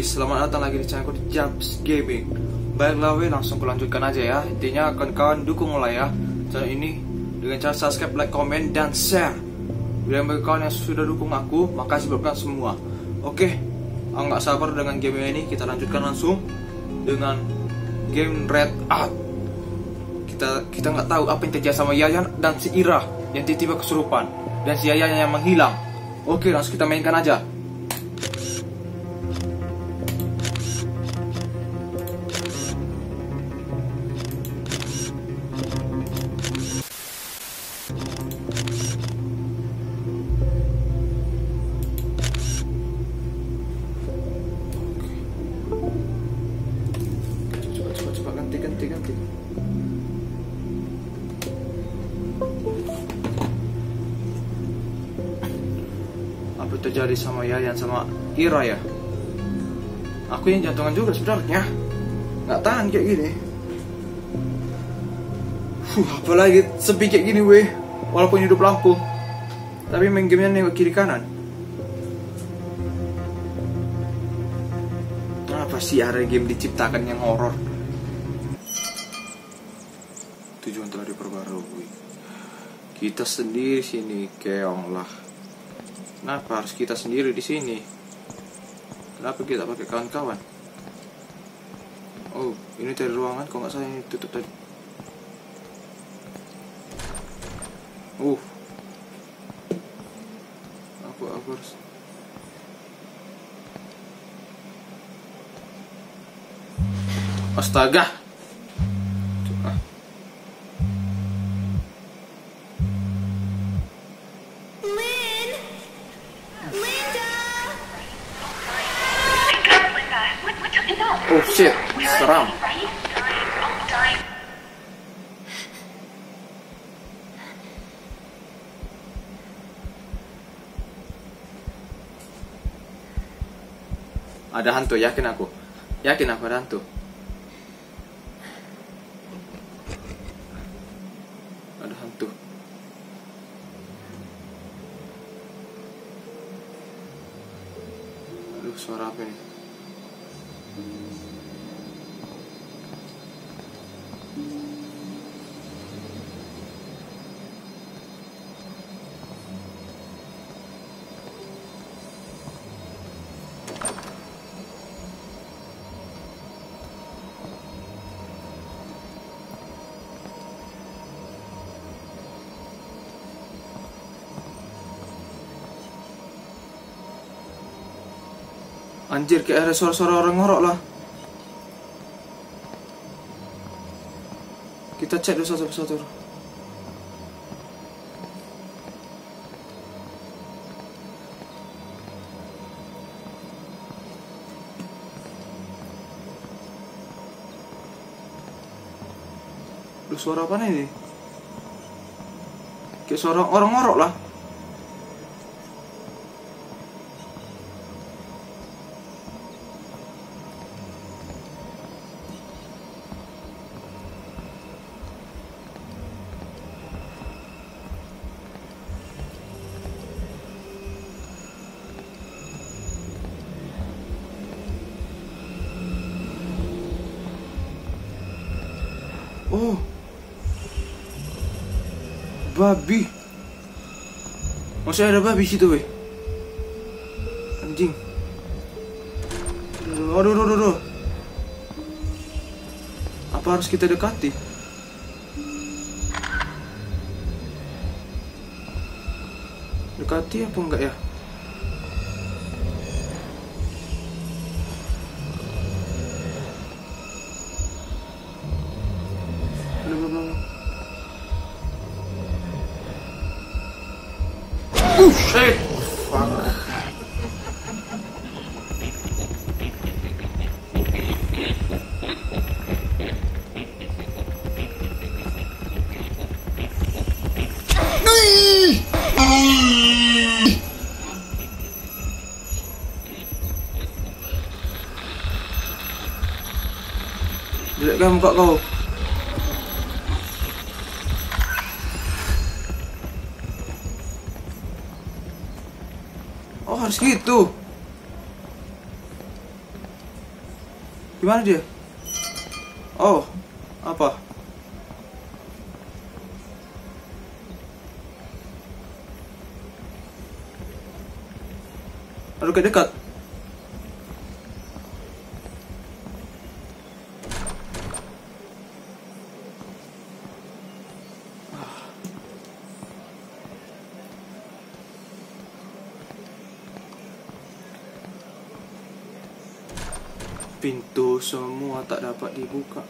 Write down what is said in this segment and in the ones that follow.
guys, selamat datang lagi di channelku di Jabs Gaming. Baiklah we, langsung kulanjutkan aja ya. Intinya kawan-kawan dukung lah ya channel ini Dengan cara subscribe, like, comment, dan share. Bila bagi kawan yang sudah dukung aku, makasih kalian semua. Oke, aku nggak sabar dengan game ini. Kita lanjutkan langsung Dengan game Red Out Kita kita nggak tahu apa yang terjadi sama Yayan dan si Ira Yang tiba-tiba kesurupan. Dan si Yayan yang menghilang. Oke, langsung kita mainkan aja sama Ira ya? Aku yang jantungan juga sebenarnya. Nggak tahan kayak gini. Huh, apalagi sepi kayak gini weh. Walaupun hidup lampu. Tapi main gamenya nengok kiri kanan. Apa sih ada game diciptakan yang horor? Tujuan telah diperbarui. Kita sendiri sini keong lah. Kenapa harus kita sendiri di sini? Kenapa kita pakai kawan-kawan? Oh, ini dari ruangan kok nggak salah ini tutup tadi. Uh, aku aku harus Astaga. Ada hantu, yakin aku. Yakin aku ada hantu. Ada hantu. Aduh, suara apa ini? Anjir, kayak ada suara-suara orang ngorok lah. Kita cek dulu satu-satu. Duh, suara apa nih? Kayak suara orang ngorok lah. Babi. Maksudnya ada babi situ, weh. Anjing. Aduh, aduh, aduh, aduh. Apa harus kita dekati? Dekati apa enggak ya? Oh shit! Fuck. Let them go. Gimana dia? Oh, apa? Aduh kayak dekat. Pintu semua tak dapat dibuka.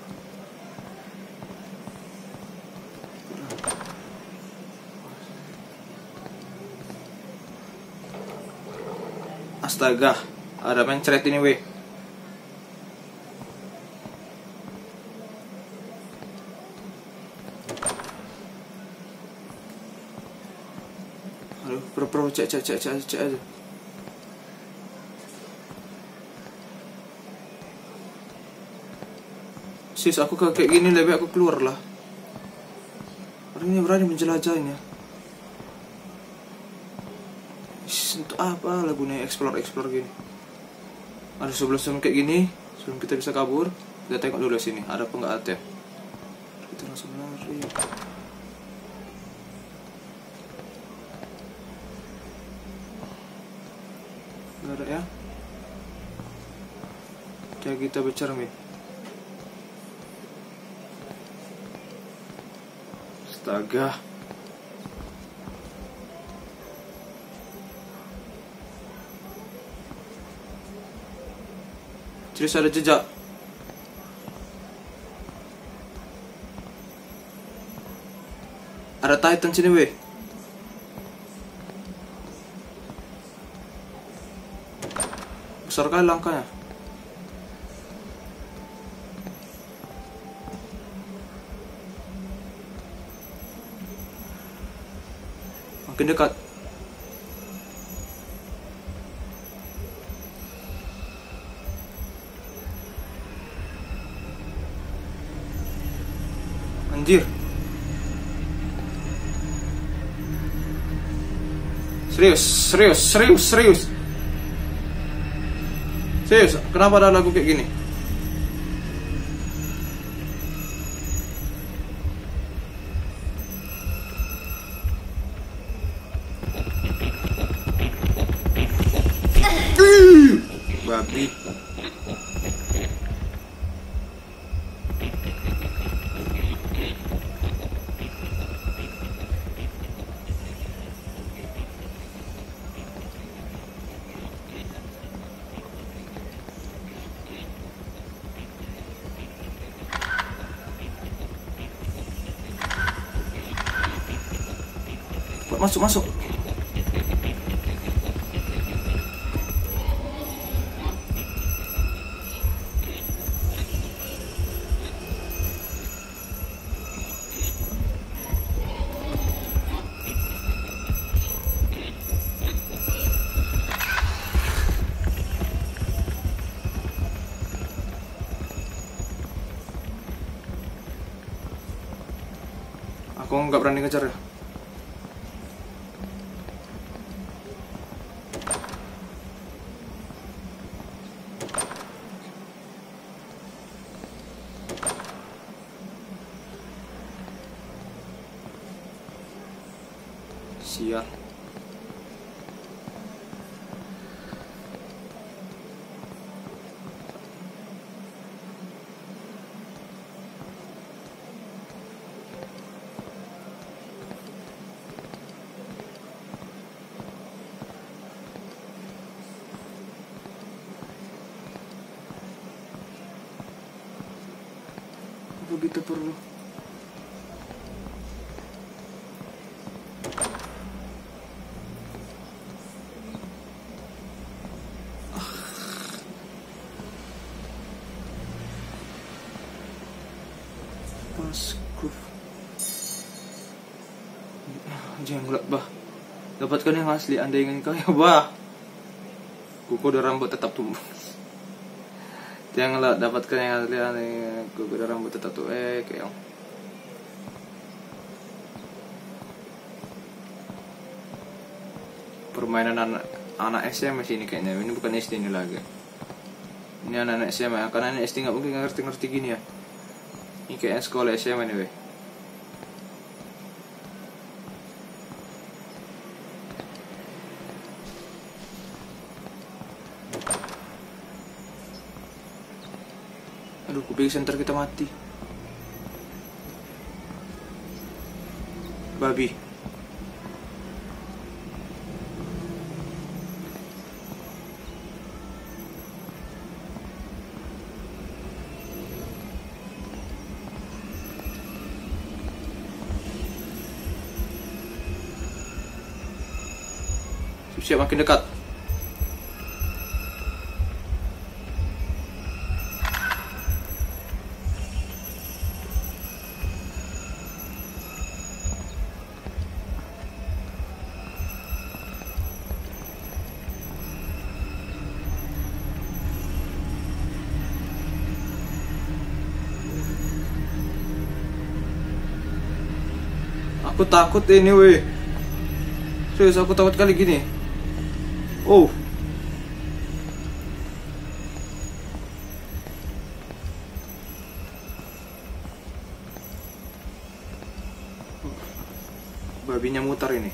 Astaga, ada mencret ini weh. Aduh, pro-pro cek cek cek cek cek aja. Sis, aku kayak gini lebih aku keluar lah. Orang ini berani menjelajahnya. Sis, untuk apa lah gunanya explore explore gini? Aduh sebelum sebelum kayak gini, sebelum kita bisa kabur, kita tengok dulu sini. Ada apa nggak ada? Kita langsung lari. Nggak ada ya? Kayak kita bercermin. Astaga. Terus ada jejak. Ada Titan sini weh. Besar kali langkahnya. Makin dekat. Anjir. Serius, serius, serius, serius. Serius, kenapa ada lagu kayak gini? Babi. Masuk, masuk. Aku nggak berani ngejar ya. Sial. Begitu perlu. Pas groove. Jenggot bah. Dapatkan yang asli anda ingin kaya bah. Kuku dan rambut tetap tumbuh. Janganlah dapatkan yang asli anda ingin kuku dan rambut tetap tumbuh. Eh kayak permainan anak anak SMP ini kayaknya ini bukan SD ini lagi Ini anak-anak SMA, karena anak SD nggak mungkin ngerti-ngerti gini ya. Ini kayaknya sekolah SMA nih, weh. Kuping center kita mati. Babi. Siap makin dekat. Takut ini weh. Serius aku takut kali gini. Oh. Babinya mutar ini.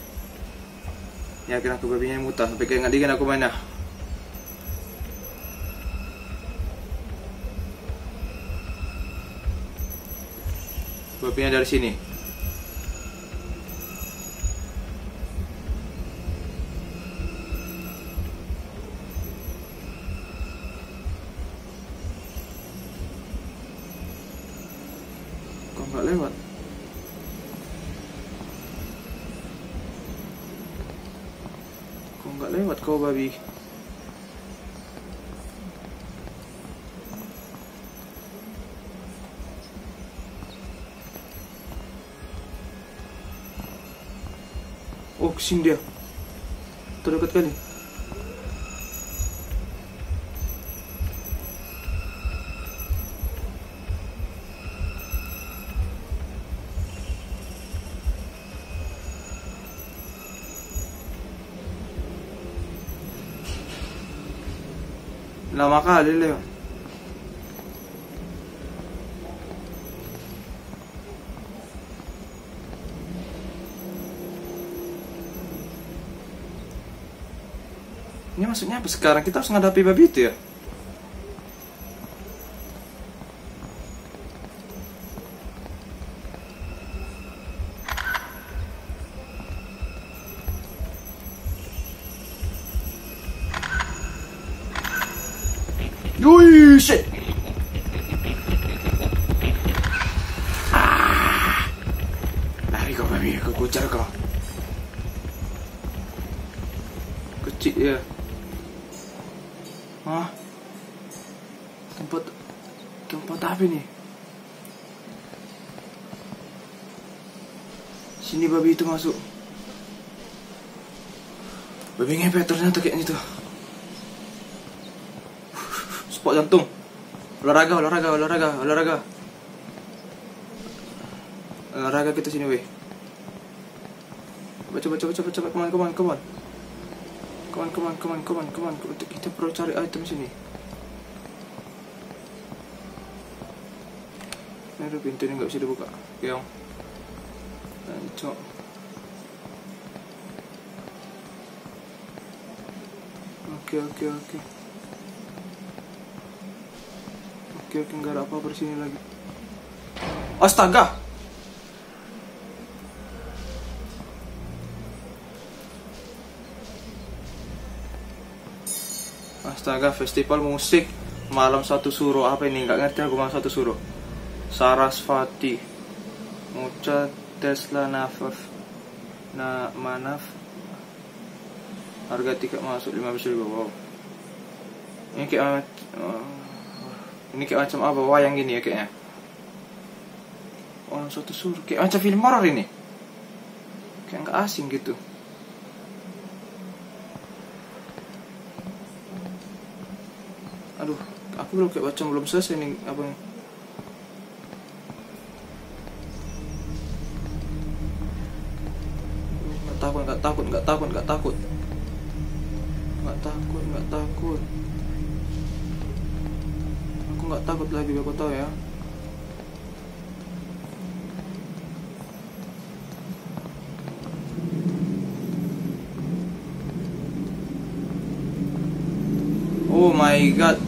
Yakin aku babinya mutar Sampai kayak dingin aku mainnya. Babinya dari sini Ke sini dia. Terdekat kali. Lama kali lewat. Ini maksudnya apa sekarang? Kita harus menghadapi babi itu ya? Itu masuk. Babi ngepet ternyata kayaknya tuh. Spot jantung. Olahraga, olahraga, olahraga, olahraga. Olahraga kita sini weh. Coba, coba, coba, coba, on, come on, come on, come on, come on. Kita- perlu cari item sini. Aduh, pintu ini nggak bisa dibuka. Keong. Ancok. Oke, oke, oke. Oke, oke, nggak ada apa-apa di sini lagi. Astaga! Astaga, festival musik malam satu suruh apa ini? Nggak ngerti aku malam satu suruh. Sarasvati, Mucha Tesla Nafaf, na Manaf. Harga tiket masuk 15 ribu. Wow. Ini kayak oh. ini kayak macam apa? Wayang gini ya kayaknya. Oh, satu suruh kayak macam film horor ini. Kayak nggak asing gitu. Aduh, aku belum kayak baca belum selesai nih apa. Nggak takut, nggak takut, nggak takut, nggak takut. Takut, nggak takut. nggak takut lagi aku tahu ya Oh my god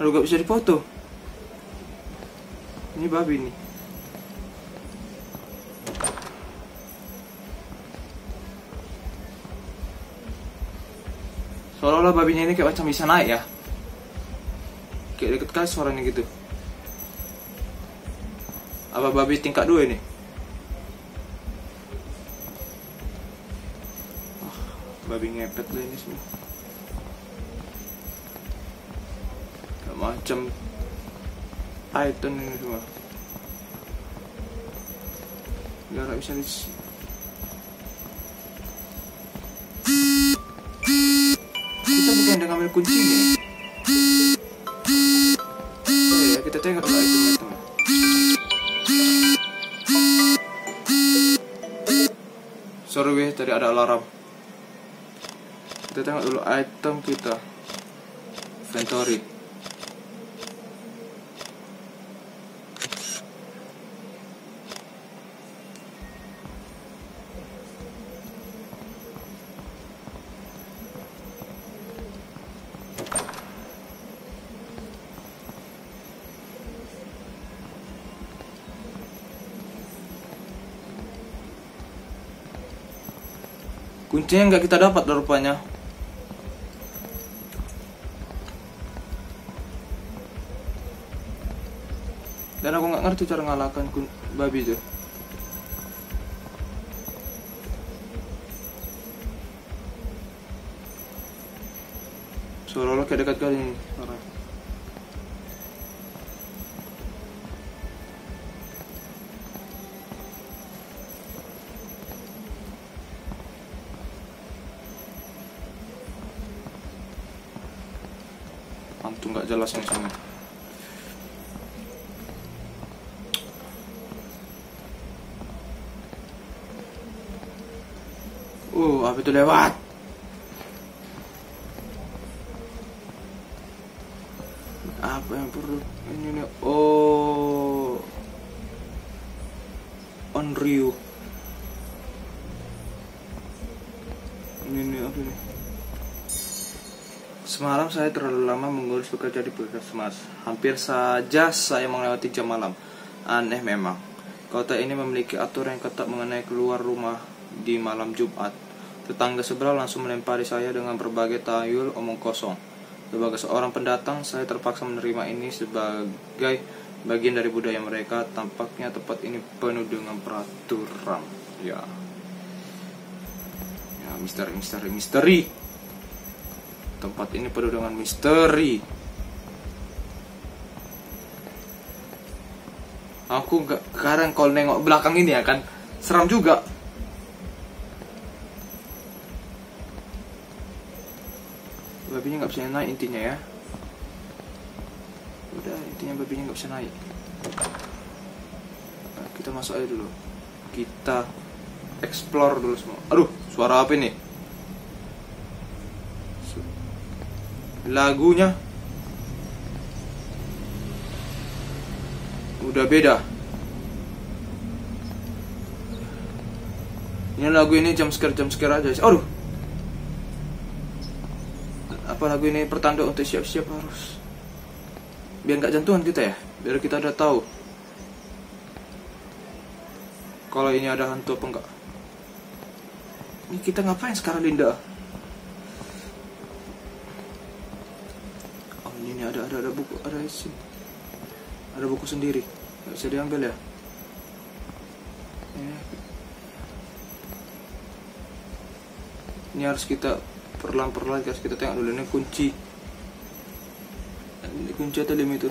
Lalu gak bisa dipoto Ini babi nih. Seolah-olah babinya ini kayak macam bisa naik ya. Kayak deket kali suaranya gitu. Apa babi tingkat 2 ini? Ah, babi ngepet lah ini semua macam Titan ini semua Jarak bisa di Kita bukan yang ngambil kuncinya. Oh ya, kita tengok dulu item-item Sorry weh, tadi ada alarm. Kita tengok dulu item kita. Inventory Kuncinya nggak kita dapat rupanya. Dan aku nggak ngerti cara ngalahkan kun- babi itu. Seolah-olah kayak dekat kali ini. Itu lewat? Apa yang perlu ini nih? Oh, on Ryu. Ini nih apa nih? Semalam saya terlalu lama mengurus bekerja di puskesmas. Hampir saja saya melewati jam malam. Aneh memang. Kota ini memiliki aturan yang ketat mengenai keluar rumah di malam Jumat. Tetangga sebelah langsung melempari saya dengan berbagai tayul omong kosong. Sebagai seorang pendatang, saya terpaksa menerima ini sebagai bagian dari budaya mereka. Tampaknya tempat ini penuh dengan peraturan. Ya. Ya, misteri, misteri, misteri. Tempat ini penuh dengan misteri. Aku nggak kadang kalau nengok belakang ini ya kan seram juga. Babinya nggak bisa naik intinya ya. Udah intinya babinya nggak bisa naik. Nah, kita masuk aja dulu. Kita explore dulu semua. Aduh, suara apa ini? lagunya udah beda ini lagu ini jam scare jam scare aja aduh apa lagu ini pertanda untuk siap-siap harus. Biar nggak jantungan kita ya biar kita udah tahu. Kalau ini ada hantu apa enggak? Ini kita ngapain sekarang Linda Oh ini ada ada ada buku ada isi. Ada buku sendiri. Nggak bisa diambil ya? Ini, ini harus kita perlahan-perlahan guys. Kita tengok dulu ini kunci. Ini kunci atau lem itu?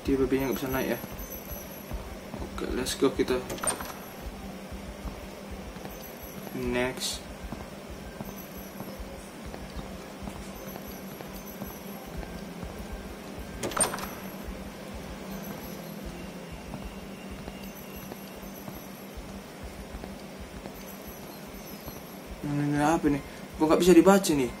Dia babinya nggak bisa naik ya? Oke let's go kita. Bisa dibaca nih?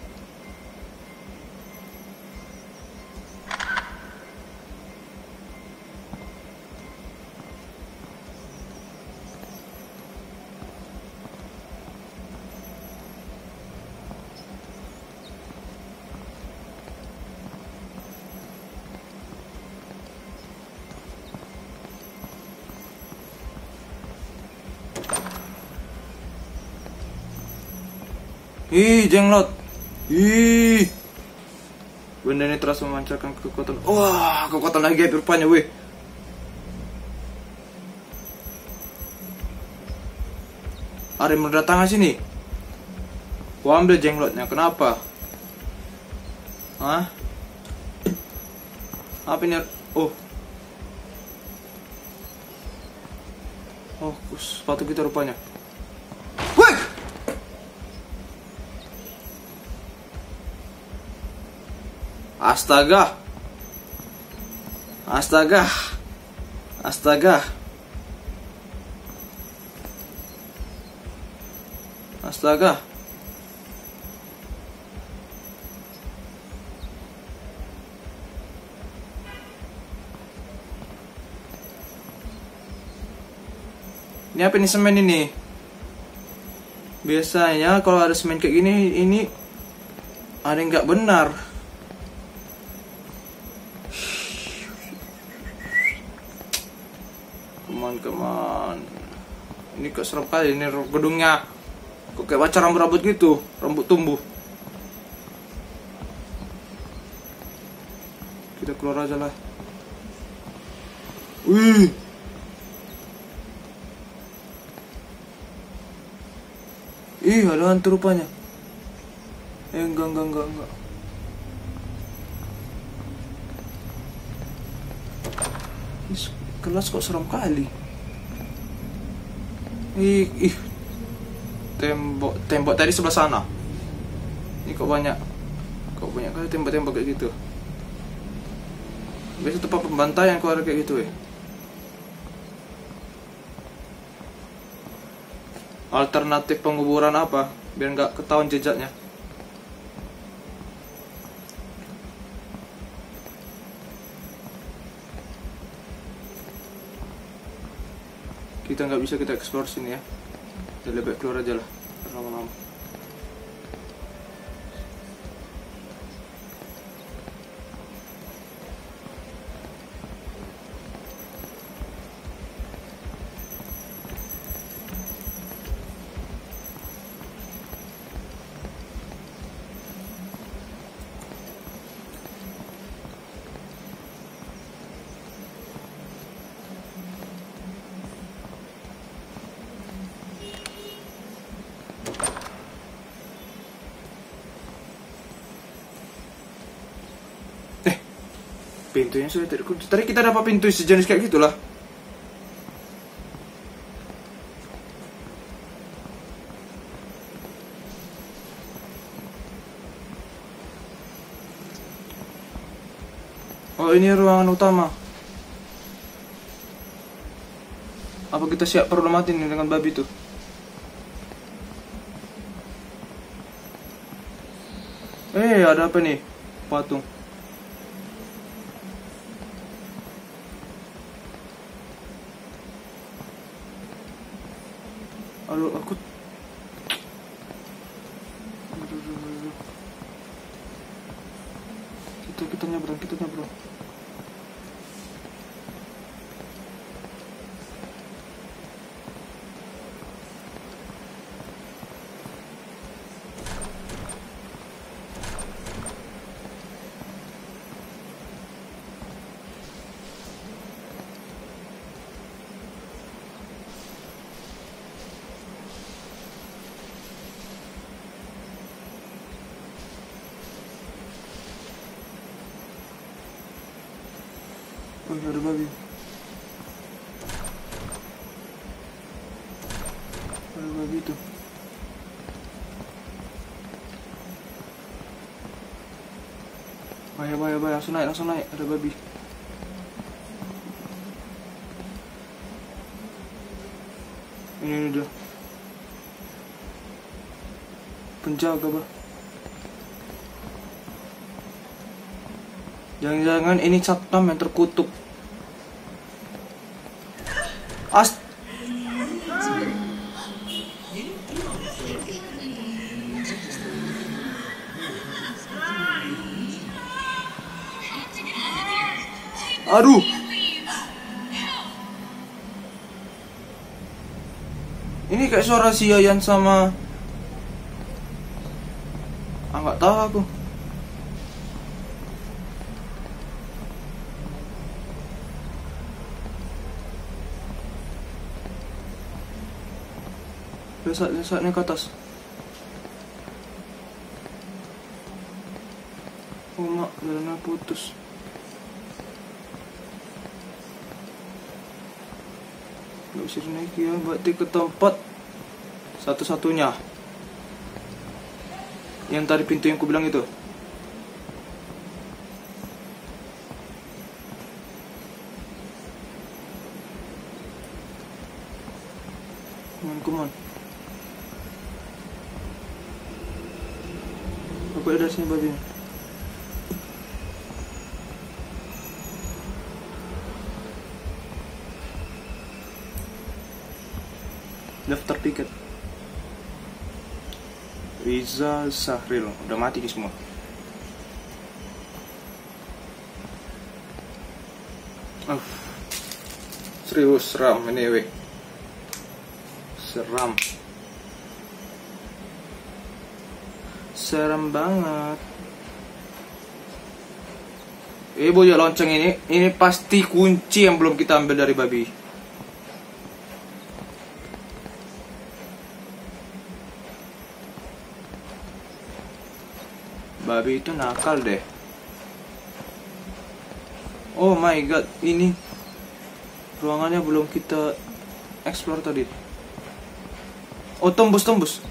Ih, jenglot. Ih. Benda ini terus memancarkan kekuatan. Wah, kekuatan lagi rupanya, weh. Ada yang mendatangi sini. Gua ambil jenglotnya. Kenapa? Hah? Apa ini? Oh. Oh, sepatu kita rupanya. Astaga. Astaga. Astaga. Astaga. Ini apa ini semen ini? Biasanya kalau ada semen kayak gini, ini ada yang nggak benar. Come on, come on. Kok serem kali ini gedungnya. Kok kayak baca rambut-rambut gitu, rambut tumbuh. Kita keluar aja lah. Wih. Ih, ada hantu rupanya. Eh, enggak, enggak, enggak, enggak. Kelas kok serem kali. Ih, ih. Tembok, tembok tadi sebelah sana. Ini kok banyak. Kok banyak kali tembok-tembok kayak gitu. Biasa tempat pembantaian keluar kayak gitu ya. Alternatif penguburan apa? Biar nggak ketahuan jejaknya. Kita nggak bisa kita explore sini ya. Jadi lebih keluar aja lah lama-lama pintunya sudah tidak kunci. Tadi kita dapat pintu sejenis kayak gitulah. Oh ini ruangan utama. Apa kita siap perlu mati nih dengan babi tuh? Eh ada apa nih? Patung. Aduh, Tuh. Bahaya, bahaya, bahaya. Langsung naik, langsung naik. Ada babi. Ini, ini dia. Penjaga, bah. Jangan-jangan ini satpam yang terkutuk. Aduh. Ini kayak suara si Yayan sama Ah tahu aku. Besar, besarnya ke atas. Oh mak, putus. Bisa dinaiki ya, berarti ke tempat satu-satunya. Yang tadi pintu yang ku bilang itu. Come on, come on. Aku ada sini babinya. Daftar tiket. Riza Sahril udah mati nih semua. Uh, serius seram ini weh. Seram. Serem banget. Eh bocah lonceng ini, ini pasti kunci yang belum kita ambil dari babi. Babi itu nakal deh. Oh my god, ini ruangannya belum kita explore tadi. Oh tembus tembus.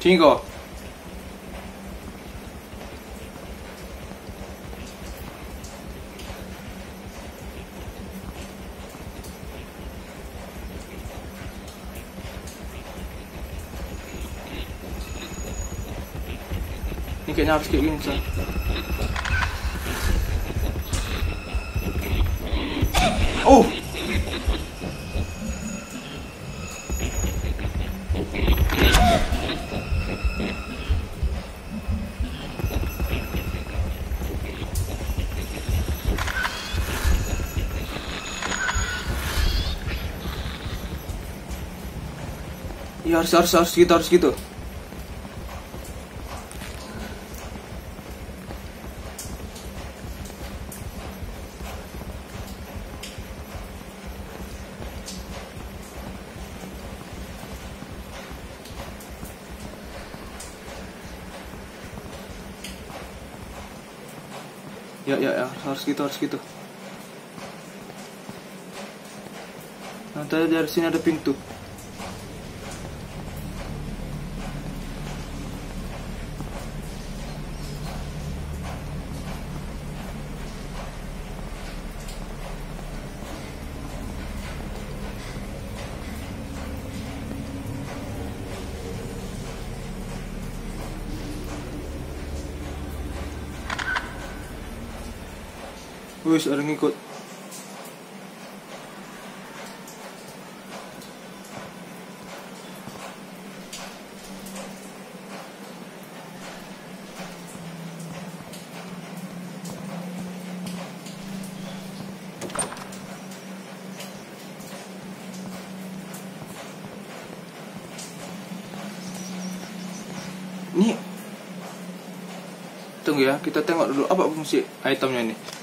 Sini kau. Ini kayaknya harus kayak gini, San. Oh! Harus harus harus gitu harus gitu. Ya ya ya harus gitu harus gitu. Nanti dari sini ada pintu. wis orang ngikut. Ini tunggu ya kita tengok dulu apa fungsi itemnya ini.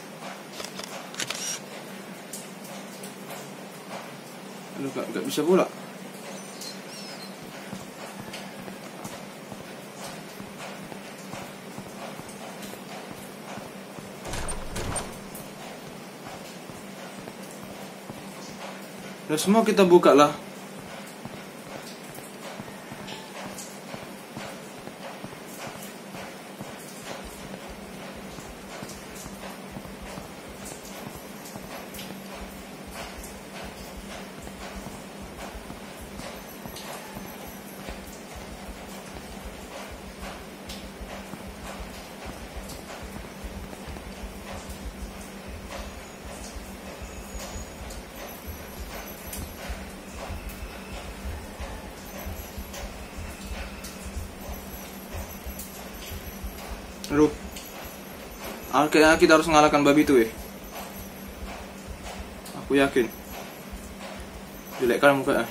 Aduh gak, gak bisa pula. Udah semua kita buka lah Kayaknya kita harus mengalahkan babi itu eh. Aku yakin. Jelek kan mukanya.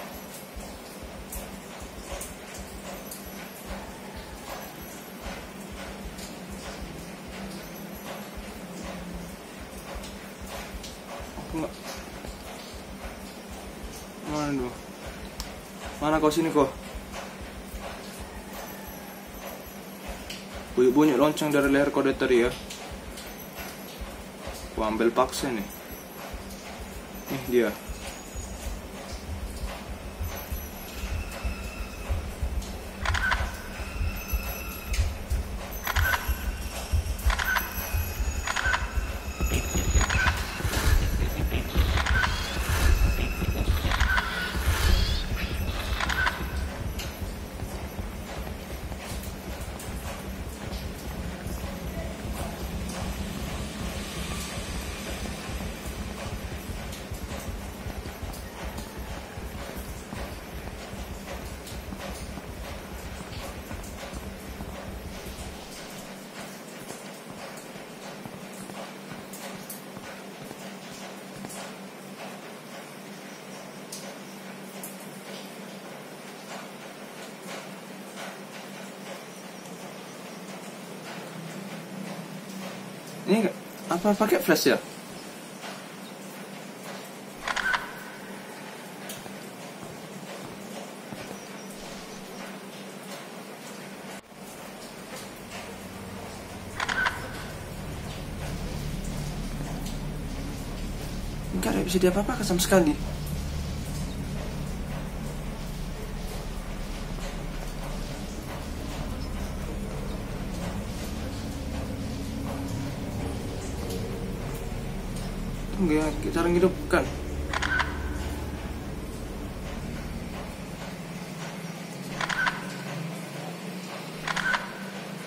Aku nggak. Mana dulu? Mana kau sini kau? Bunyi-bunyi lonceng dari leher kode tadi ya. Ambil paksa nih. Nih dia. Apa pakai flash ya? Enggak ada bisa diapa-apakan sama sekali. Ya, cara menghidupkan.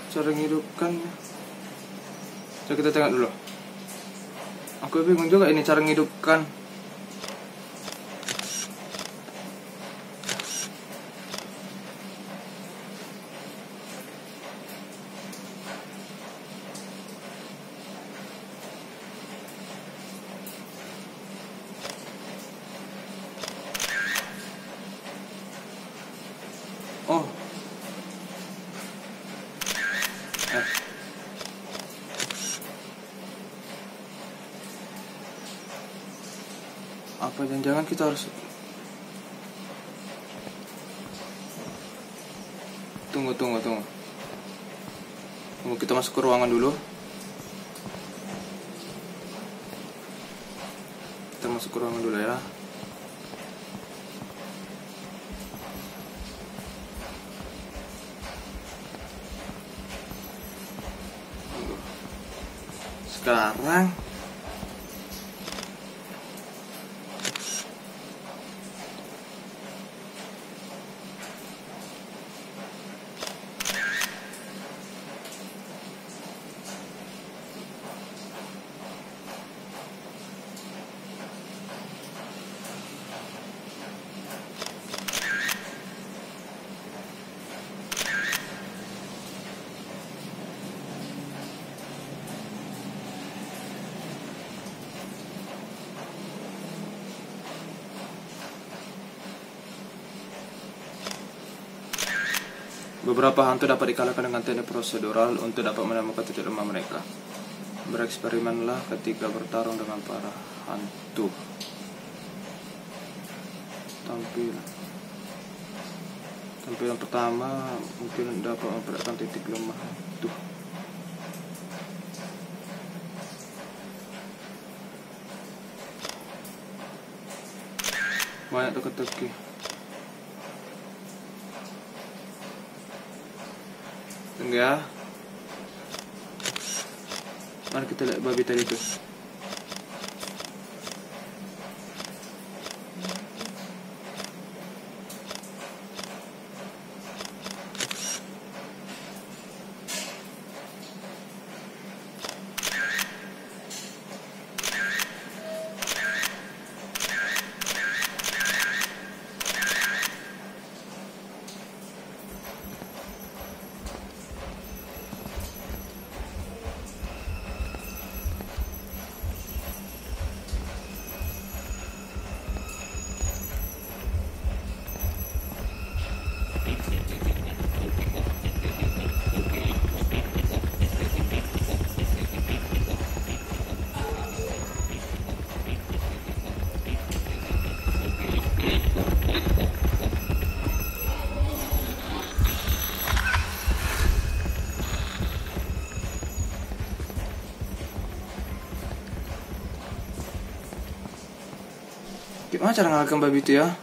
Cara menghidupkan. Coba kita tengok dulu. Aku bingung juga ini cara menghidupkan. Apa jangan-jangan kita harus Tunggu, tunggu, tunggu. Tunggu kita masuk ke ruangan dulu. Beberapa hantu dapat dikalahkan dengan teknik prosedural untuk dapat menemukan titik lemah mereka. Bereksperimenlah ketika bertarung dengan para hantu. Tampil. Tampilan pertama mungkin dapat memperlihatkan titik lemah hantu. Banyak teka-teki. Ya. Mari kita lihat babi tadi tu. Cara ngalahkan babi itu ya?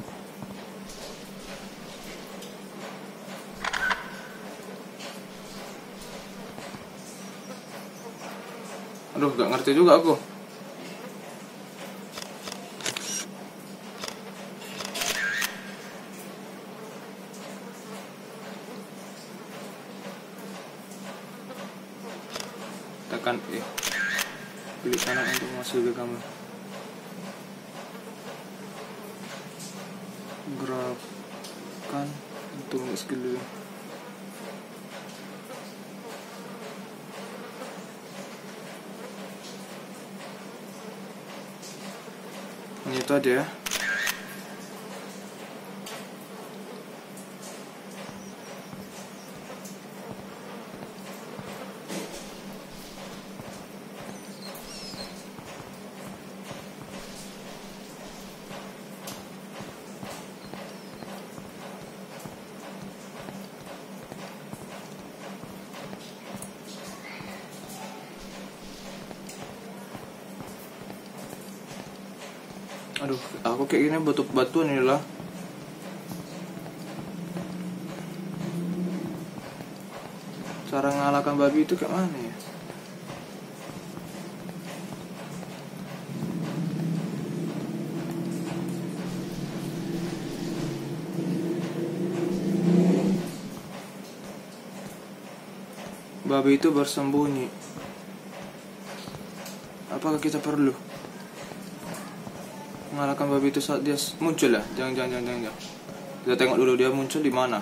Aduh, gak ngerti juga aku. Tekan E. Pilih kanan untuk masuk ke kamar. Gerakan untuk skill dulu. Ini itu aja ya. Aduh, aku kayak gini butuh batuan ini lah. Cara ngalahkan babi itu kayak mana ya? Babi itu bersembunyi. Apakah kita perlu? Mengalahkan babi itu saat dia muncul ya jangan jangan jangan jangan, jangan. kita tengok dulu dia muncul di mana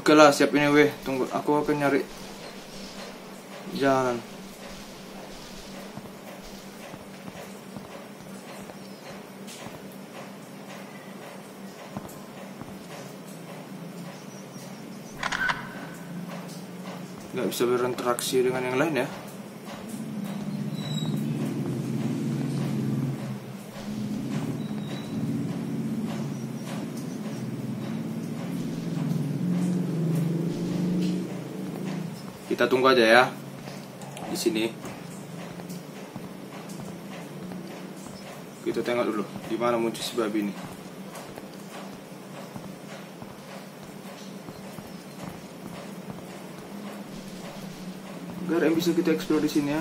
Oke lah siap ini weh. Tunggu aku akan nyari jalan. Nggak bisa berinteraksi dengan yang lain ya kita tunggu aja ya. Di sini. Kita tengok dulu di mana muncul si babi ini. Agar yang bisa kita explore di sini ya.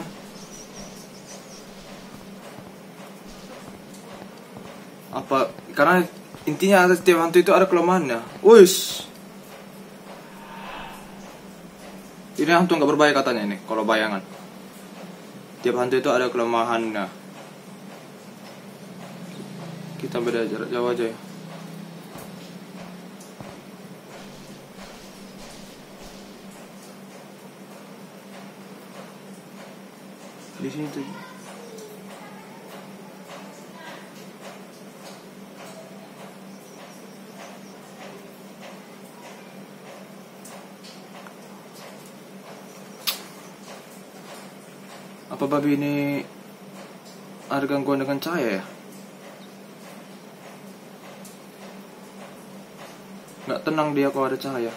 Apa karena intinya ada setiap hantu itu ada kelemahannya. wush! Ini hantu nggak berbahaya katanya ini, kalau bayangan. Tiap hantu itu ada kelemahannya. Kita beda jarak jauh aja ya. Di sini tuh. Apa babi ini ada gangguan dengan cahaya ya? Nggak tenang dia kalau ada cahaya.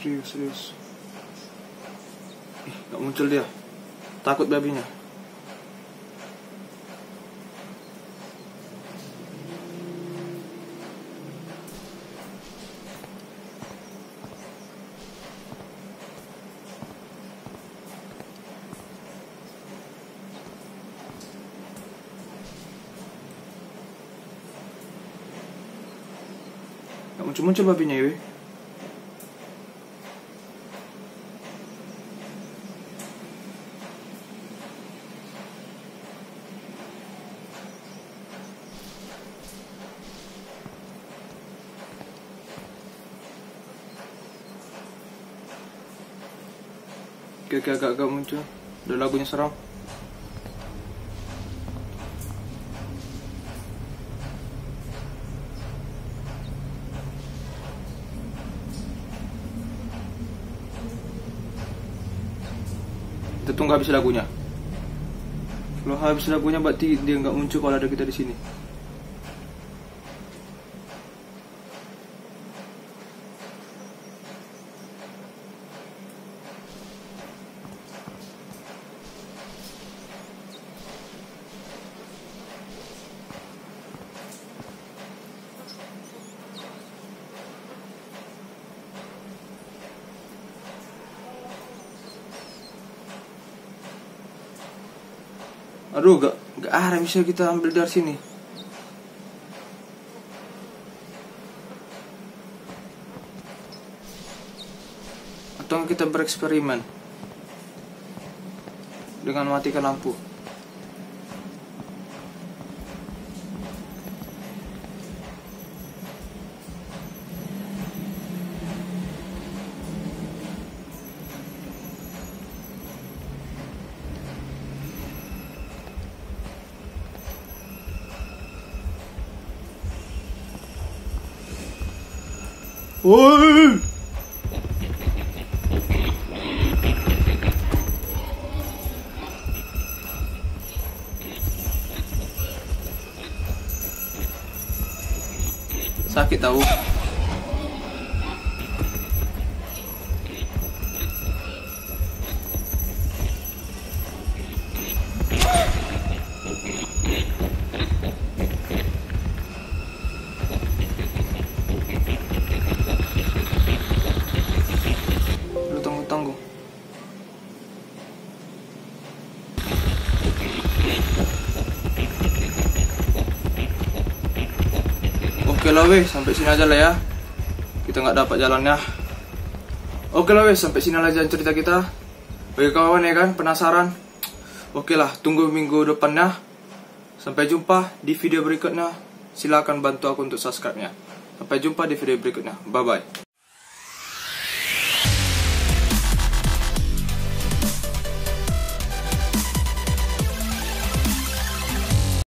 Serius, serius. Ih, nggak muncul dia. Takut babinya. Muncul-muncul babinya ya. Oke, agak-agak muncul. Udah lagunya seram. Kita tunggu habis lagunya. Kalau habis lagunya berarti dia nggak muncul kalau ada kita di sini. Aduh, gak, gak ada yang bisa kita ambil dari sini. Atau kita bereksperimen dengan matikan lampu. Sakit tahu. Oke lah weh, sampai sini aja lah ya. Kita nggak dapat jalannya. Oke lah weh, sampai sini aja cerita kita. Bagi kawan ya kan, penasaran? Oke lah, tunggu minggu depannya. Sampai jumpa di video berikutnya. Silakan bantu aku untuk subscribe-nya. Sampai jumpa di video berikutnya. Bye bye.